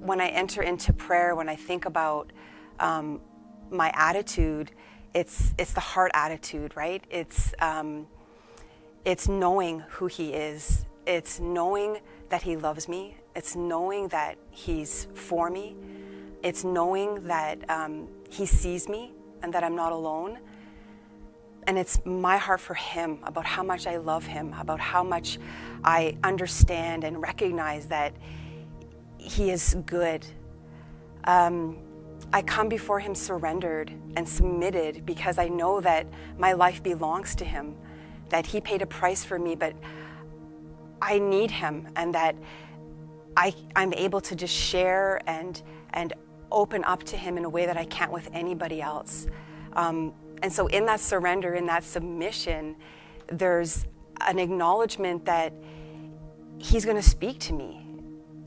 when I enter into prayer, when I think about um, my attitude, it's it's the heart attitude, right? It's um, it's knowing who He is. It's knowing that He loves me. It's knowing that He's for me. It's knowing that um, He sees me and that I'm not alone. And it's my heart for Him about how much I love Him, about how much I understand and recognize that He is good. Um, I come before Him surrendered and submitted because I know that my life belongs to Him, that He paid a price for me, but I need Him, and that I, I'm able to just share and, and open up to Him in a way that I can't with anybody else. Um, and so, in that surrender, in that submission, there's an acknowledgement that He's going to speak to me.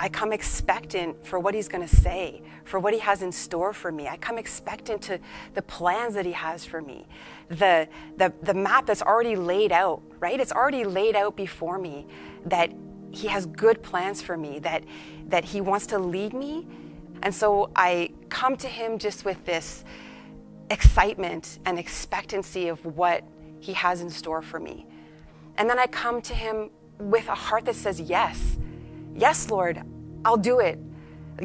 I mm-hmm. come expectant for what He's going to say, for what He has in store for me. I come expectant to the plans that He has for me, the, the, the map that's already laid out, right? It's already laid out before me that He has good plans for me, that, that He wants to lead me. And so I come to Him just with this excitement and expectancy of what He has in store for me. And then I come to Him with a heart that says, Yes, yes, Lord, I'll do it.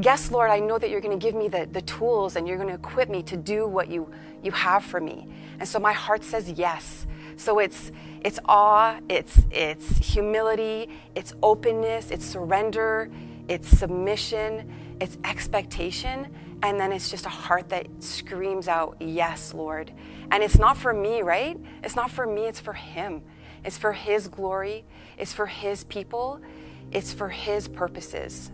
Yes, Lord, I know that you're going to give me the, the tools and you're going to equip me to do what you, you have for me. And so my heart says yes. So it's, it's awe, it's, it's humility, it's openness, it's surrender, it's submission, it's expectation, and then it's just a heart that screams out, Yes, Lord. And it's not for me, right? It's not for me, it's for Him. It's for His glory, it's for His people, it's for His purposes.